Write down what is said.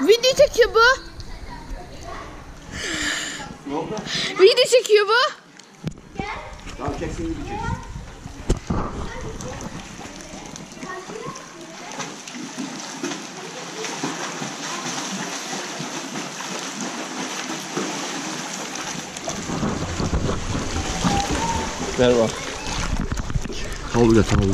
Video çekiyor bu. Ne oldu? Video çekiyor bu. Tamam çeksin gibi çek. Merhaba. Havlu getir havlu.